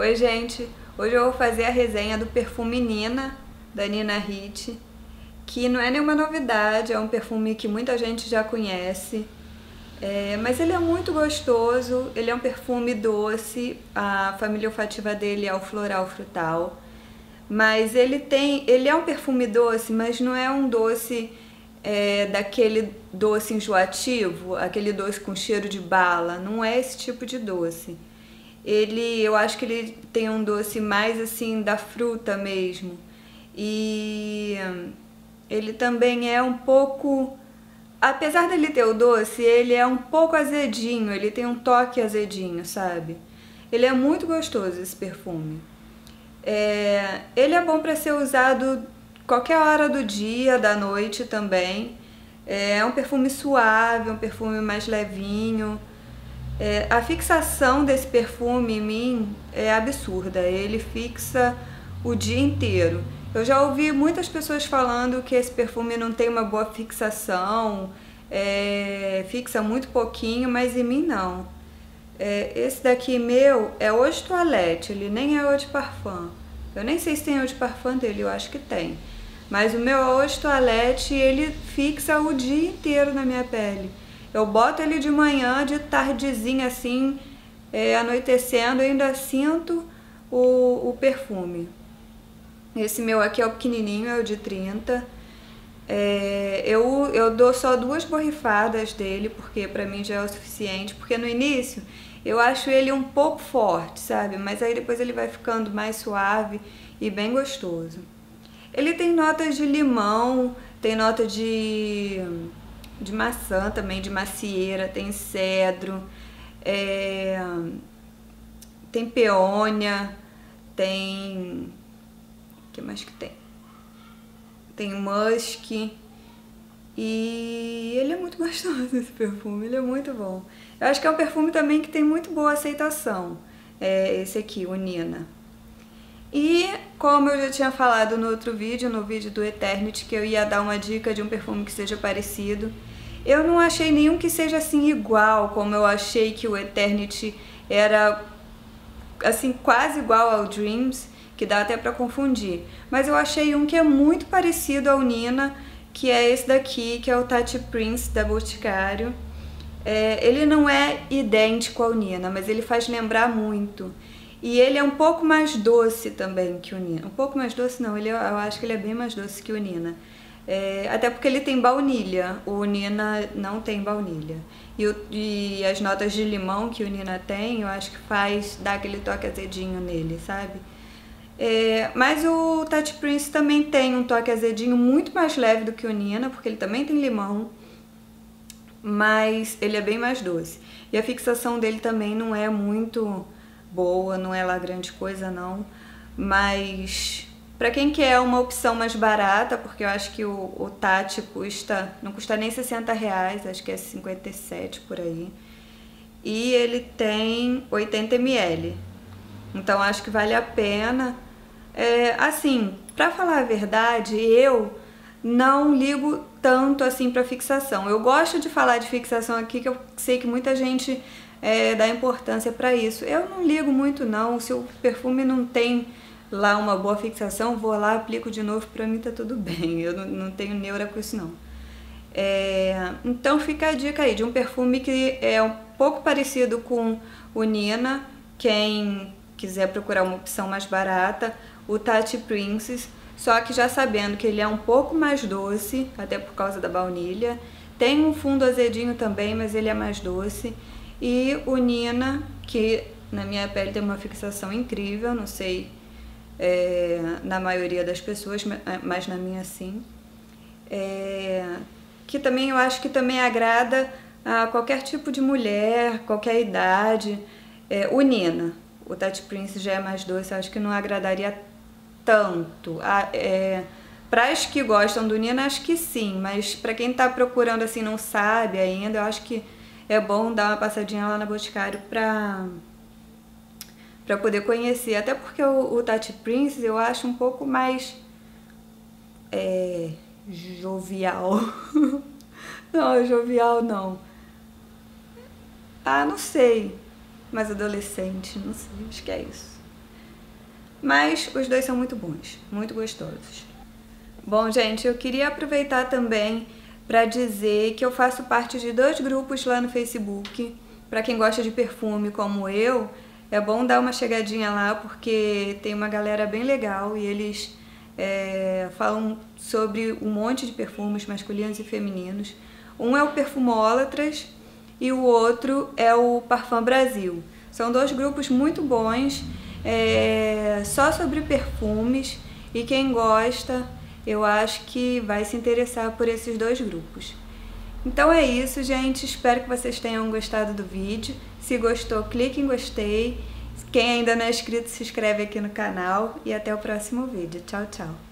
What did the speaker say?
Oi gente, hoje eu vou fazer a resenha do perfume Nina, da Nina Hit, que não é nenhuma novidade, é um perfume que muita gente já conhece, é, mas ele é muito gostoso, ele é um perfume doce, a família olfativa dele é o floral frutal, mas ele tem, ele é um perfume doce, mas não é um doce é, daquele doce enjoativo, aquele doce com cheiro de bala, não é esse tipo de doce ele, eu acho que ele tem um doce mais assim da fruta mesmo. E ele também é um pouco, apesar dele ter o doce, ele é um pouco azedinho, ele tem um toque azedinho, sabe? Ele é muito gostoso esse perfume. É, ele é bom para ser usado qualquer hora do dia, da noite também. É um perfume suave, um perfume mais levinho. É, a fixação desse perfume em mim é absurda, ele fixa o dia inteiro. Eu já ouvi muitas pessoas falando que esse perfume não tem uma boa fixação, é, fixa muito pouquinho, mas em mim não. É, esse daqui meu é Eau de Toilette, ele nem é Eau de Parfum. Eu nem sei se tem Eau de Parfum dele, eu acho que tem. Mas o meu Eau de Toilette, ele fixa o dia inteiro na minha pele. Eu boto ele de manhã, de tardezinha assim, é, anoitecendo, ainda sinto o, o perfume. Esse meu aqui é o pequenininho, é o de 30. É, eu, eu dou só duas borrifadas dele, porque pra mim já é o suficiente. Porque no início eu acho ele um pouco forte, sabe? Mas aí depois ele vai ficando mais suave e bem gostoso. Ele tem notas de limão, tem nota de de maçã também, de macieira, tem cedro, é, tem peônia, tem. O que mais que tem? Tem musk. E ele é muito gostoso esse perfume, ele é muito bom. Eu acho que é um perfume também que tem muito boa aceitação, é esse aqui, o Nina. E como eu já tinha falado no outro vídeo, no vídeo do Eternity, que eu ia dar uma dica de um perfume que seja parecido, eu não achei nenhum que seja assim igual, como eu achei que o Eternity era assim quase igual ao Dreams, que dá até para confundir. Mas eu achei um que é muito parecido ao Nina, que é esse daqui, que é o Tati Prince da Boticário. É, ele não é idêntico ao Nina, mas ele faz lembrar muito. E ele é um pouco mais doce também que o Nina. Um pouco mais doce não, ele, eu acho que ele é bem mais doce que o Nina. É, até porque ele tem baunilha, o Nina não tem baunilha. E, e, as notas de limão que o Nina tem, eu acho que faz dar aquele toque azedinho nele, sabe? É, mas o Touch Prince também tem um toque azedinho muito mais leve do que o Nina, porque ele também tem limão, mas ele é bem mais doce. E a fixação dele também não é muito boa, não é lá grande coisa não, mas para quem quer uma opção mais barata, porque eu acho que o, o Tati custa, não custa nem 60 reais, acho que é 57 por aí. E ele tem 80 ml. Então acho que vale a pena. É, assim, para falar a verdade, eu não ligo tanto assim para fixação. Eu gosto de falar de fixação aqui, que eu sei que muita gente é, dá importância para isso. Eu não ligo muito não, se o perfume não tem lá uma boa fixação, vou lá, aplico de novo, pra mim tá tudo bem. Eu não, não tenho neura com isso não. É, então fica a dica aí de um perfume que é um pouco parecido com o Nina, quem quiser procurar uma opção mais barata, o Tati Princess, só que já sabendo que ele é um pouco mais doce, até por causa da baunilha. Tem um fundo azedinho também, mas ele é mais doce. E o Nina, que na minha pele tem uma fixação incrível, não sei é, na maioria das pessoas, mas na minha sim. É, que também eu acho que também agrada a qualquer tipo de mulher, qualquer idade. É, o Nina, o Tati Prince já é mais doce, acho que não agradaria tanto. é, para as que gostam do Nina, acho que sim, mas para quem está procurando assim não sabe ainda, eu acho que é bom dar uma passadinha lá na Boticário para para poder conhecer. Até porque o, o Tati Prince eu acho um pouco mais é, jovial. não, jovial não. Ah, não sei. Mais adolescente, não sei, acho que é isso. Mas os dois são muito bons, muito gostosos. Bom, gente, eu queria aproveitar também para dizer que eu faço parte de dois grupos lá no Facebook. Para quem gosta de perfume como eu, é bom dar uma chegadinha lá porque tem uma galera bem legal e eles é, falam sobre um monte de perfumes masculinos e femininos. Um é o Perfumólatras e o outro é o Parfum Brasil. São dois grupos muito bons, é, só sobre perfumes e quem gosta, eu acho que vai se interessar por esses dois grupos. Então é isso, gente. Espero que vocês tenham gostado do vídeo. Se gostou, clique em gostei. Quem ainda não é inscrito, se inscreve aqui no canal. E até o próximo vídeo. Tchau, tchau.